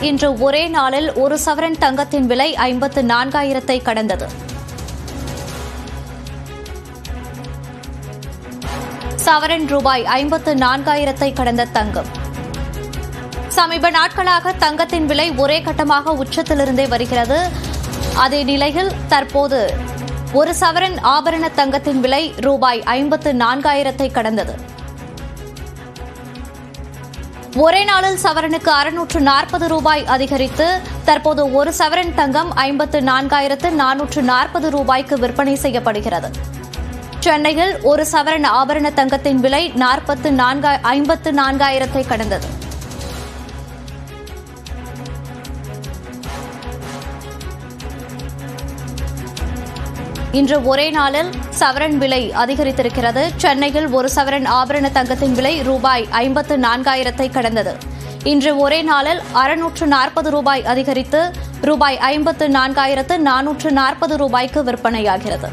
இன்று ஒரே நாளில் ஒரு சவரன் தங்கத்தின் விலை ஐம்பத்து நான்காயிரத்தை கடந்தது. சவரன் ரூபாய் ஐம்பத்து நான்காயிரத்தை கடந்த தங்கம். சமீப நாட்களாக தங்கத்தின் விலை ஒரே கட்டமாக உச்சத்திலிருந்தே வருகிறது. அதே நிலையில் தற்போது ஒரு சவரன் ஆபரண தங்கத்தின் விலை ரூபாய் ஐம்பத்து நான்காயிரத்தை கடந்தது. ஒரே நாளில் சவரனுக்கு அறுநூற்று நாற்பது ரூபாய் அதிகரித்து தற்போது ஒரு சவரன் தங்கம் ஐம்பத்து நான்காயிரத்து நானூற்று நாற்பது ரூபாய்க்கு விற்பனை செய்யப்படுகிறது. சென்னையில் ஒரு சவரன் ஆபரண தங்கத்தின் விலை நாற்பத்து நான்கா ஐம்பத்து நான்காயிரத்தை கடந்தது. இன்று ஒரே நாளில் சவரன் விலை அதிகரித்திருக்கிறது. சென்னையில் ஒரு சவரன் ஆபரண தங்கத்தின் விலை ரூபாய் ஐம்பத்து நான்காயிரத்தை கடந்தது. இன்று ஒரே நாளில் அறுநூற்று நாற்பது ரூபாய் அதிகரித்து ரூபாய் ஐம்பத்து நான்காயிரத்து நானூற்று நாற்பது ரூபாய்க்கு விற்பனையாகிறது.